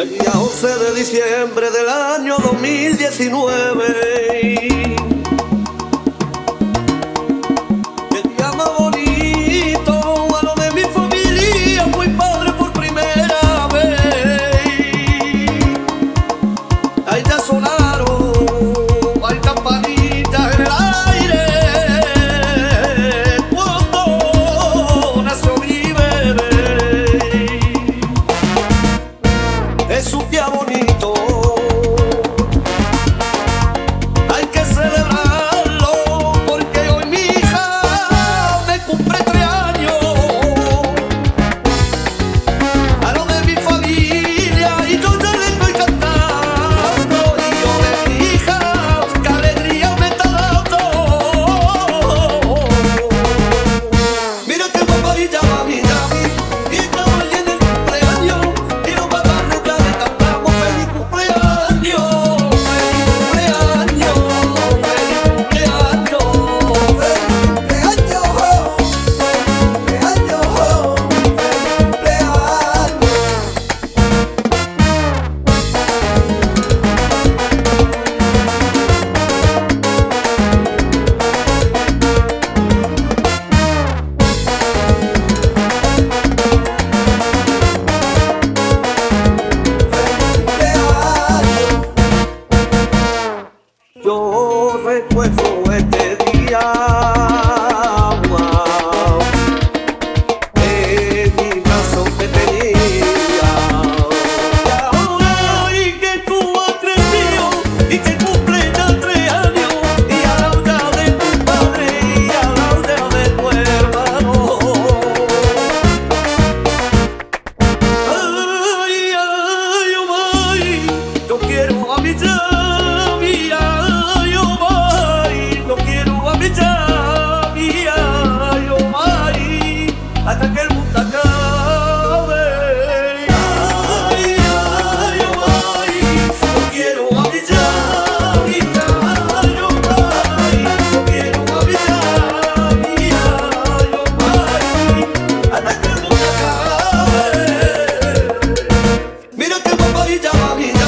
El día 11 de diciembre del año 2019 sucia bonito. foi, foi, foi. Somebody down here.